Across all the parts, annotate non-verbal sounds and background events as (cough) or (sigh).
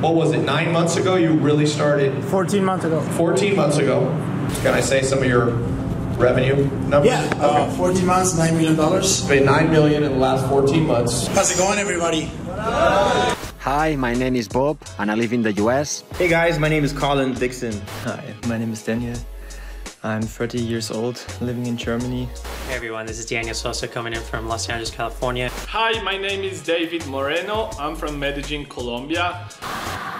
what was it, nine months ago you really started? 14 months ago. 14 months ago. Can I say some of your revenue numbers? Yeah, uh, 14 months, $9 million. Made 9 million in the last 14 months. How's it going, everybody? Hi, my name is Bob and I live in the US. Hey guys, my name is Colin Dixon. Hi, my name is Daniel. I'm 30 years old, living in Germany. Hey everyone, this is Daniel Sosa coming in from Los Angeles, California. Hi, my name is David Moreno. I'm from Medellin, Colombia.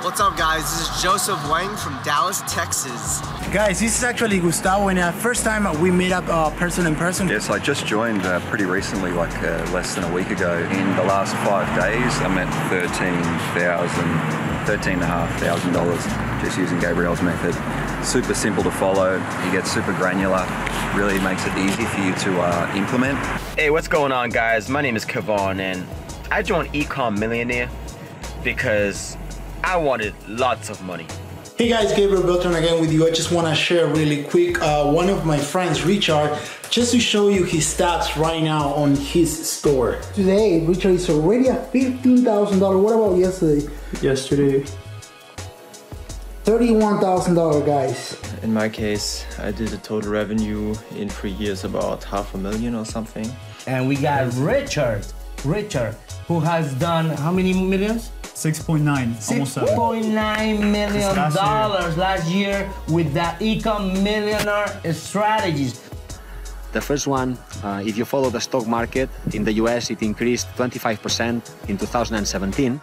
What's up guys, this is Joseph Wang from Dallas, Texas. Guys, this is actually Gustavo and uh, first time we meet up uh, person in person. Yes, I just joined uh, pretty recently, like uh, less than a week ago. In the last five days, I'm at $13,000, $13,500 just using Gabriel's method. Super simple to follow, he gets super granular, really makes it easy for you to uh, implement. Hey, what's going on guys? My name is Kevon and I joined Ecom Millionaire because I wanted lots of money. Hey guys, Gabriel Beltran again with you. I just want to share really quick uh, one of my friends, Richard, just to show you his stats right now on his store. Today, Richard is already at $15,000. What about yesterday? Yesterday, $31,000, guys. in my case, I did a total revenue in three years about half a million or something. And we got Richard, Richard, who has done how many millions? 6.9, almost seven. $6.9 million last year. last year with the Ecom Millionaire strategies. The first one, uh, if you follow the stock market in the US, it increased 25% in 2017.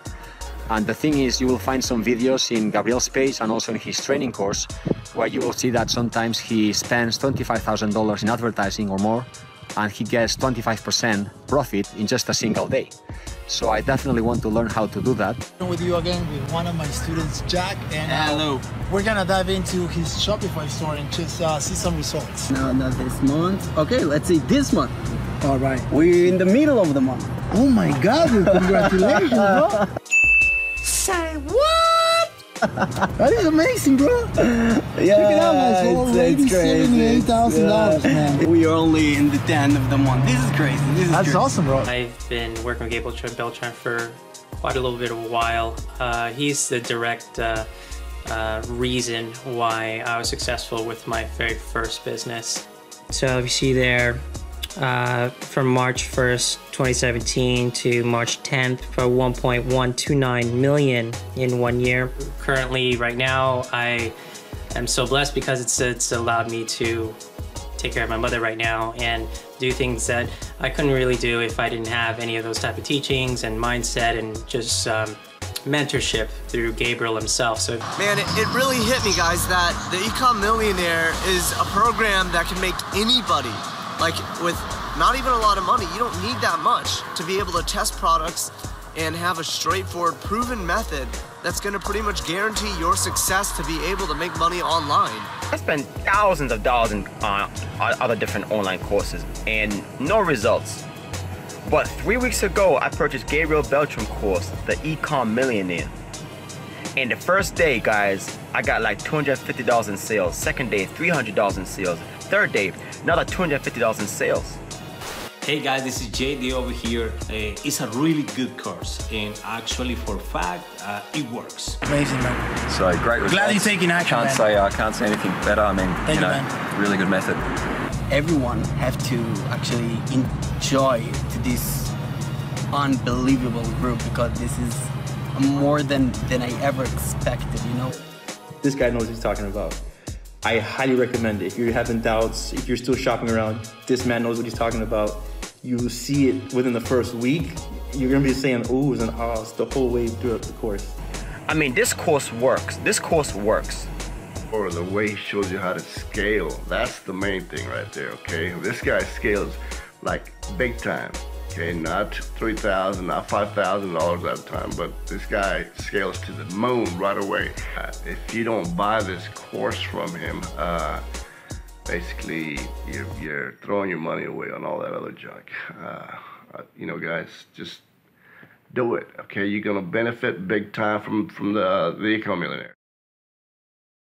And the thing is, you will find some videos in Gabriel's page and also in his training course where you will see that sometimes he spends $25,000 in advertising or more and he gets 25% profit in just a single day. So I definitely want to learn how to do that. With you again with one of my students, Jack, and uh, Hello. we're gonna dive into his Shopify store and just uh, see some results. No, not this month. Okay, let's see this month. All right. We're in the middle of the month. Oh my God! Congratulations, bro. (laughs) Say what? That is amazing, bro. Yeah, Check it out, man. It's it's, already it's crazy. seventy-eight thousand dollars, Yeah. man. We are only in the 10th of the month. This is crazy. This is That's crazy. awesome, bro. I've been working with Gabriel Tr- Beltran for quite a little bit of a while. Uh, he's the direct uh, uh, reason why I was successful with my very first business. So if you see there, uh, from March 1st, 2017 to March 10th for 1.129 million in one year. Currently, right now, I am so blessed because it's it's allowed me to take care of my mother right now and do things that I couldn't really do if I didn't have any of those type of teachings and mindset and just um, mentorship through Gabriel himself. So Man, it, really hit me guys that the Ecom Millionaire is a program that can make anybody, like with not even a lot of money, you don't need that much to be able to test products and have a straightforward proven method that's gonna pretty much guarantee your success to be able to make money online. I spent thousands of dollars in uh, on other different online courses and no results. But three weeks ago, I purchased Gabriel Beltran course, the Ecom Millionaire. And the first day, guys, I got like $250 in sales. Second day, $300 in sales. Third day, another $250 in sales. Hey guys, this is JD over here. Uh, it's a really good course, and actually, for fact, uh, it works. Amazing, man. So great results. Glad you're taking action, Can't man. say I can't say anything better. I mean, Thank you you, know, man. really good method. Everyone have to actually enjoy to this unbelievable group because this is more than than I ever expected. You know. This guy knows what he's talking about. I highly recommend it. If you're having doubts, if you're still shopping around, this man knows what he's talking about. You see it within the first week, you're gonna be saying oohs and ahs the whole way throughout the course. I mean, this course works. This course works. or the way he shows you how to scale. That's the main thing right there, okay? This guy scales like big time, okay? Not 3000 not $5,000 at a time, but this guy scales to the moon right away. Uh, if you don't buy this course from him, uh, basically you're, you're throwing your money away on all that other junk. Uh, uh, you know, guys, just do it, okay? You're gonna benefit big time from, from the, the Ecom Millionaire.